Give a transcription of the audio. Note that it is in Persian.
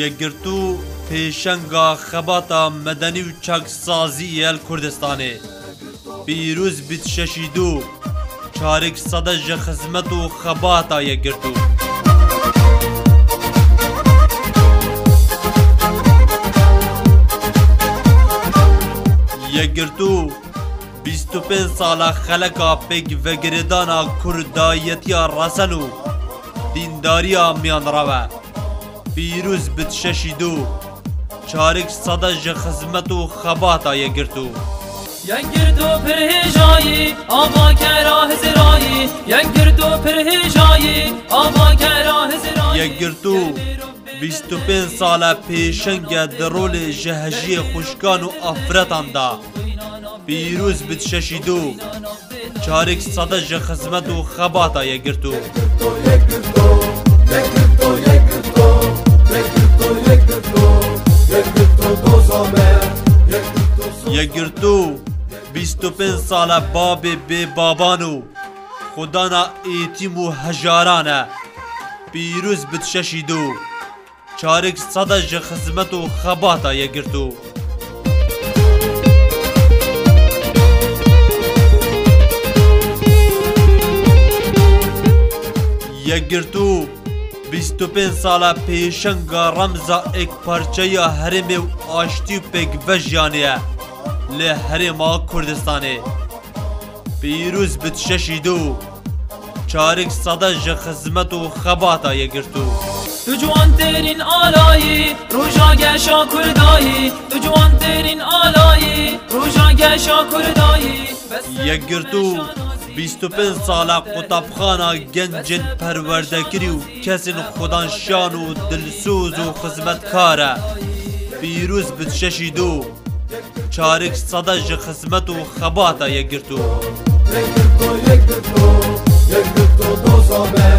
یەکگرتو پێشەنگا خەباتە مەدەنی و چاکسازی هەل کوردستانê پیرۆز بیت شەشی دوو چارێک سەدە ژە خزمەت و خەباتە یەکگرتو یەکگرتو 25 ساڵە خەلەکا پێک vegirêdana Kurdayetiya Resen û دینداریya میانڕەوە پیرۆز بت شەشی دوو چارێک سەدە ji xizmet û xebata yekgirtû یک گردو پرهجایی آبا کرا هزرایی یک گردو پرهجایی آبا کرا هزرایی یەکگرتو 25 ساڵە پێشەنگە دەڕۆلێ ji hejiyê xuşkan û afretanدا پیرۆز بت شەشی دوو چارێک سەدە ji xizmet û xebata yekgirtû یەکگرتو 25 ساڵە بابێ یگرتو بیست و پنج سال باب بی بابانو خدانا ایتیم و هجارانه پیروز بت ششیدو چارک صدا جه خزمت و خباتا یگرتو یگرتو بیست و پنج سالا پیشنگا رمزا ایک پرچه یا حرم و آشتی و پیک وجیانیه. له هرما کردستانه پیروز دو شارك صدا خزمتو خدمت و خباتا یگرتو تو جوان ترین آلایی روژا گشا کردایی تو جوان ترین آلایی روژا گشا کردایی یگرتو 25 سالا قطبخانا گنجن پرورده کری و کسین خودان شان و دلسوز و خدمتکاره دو çarek sada ji xizmet û xebata yekgirtû. Yekgirtû, yekgirtû, yekgirtû doza me.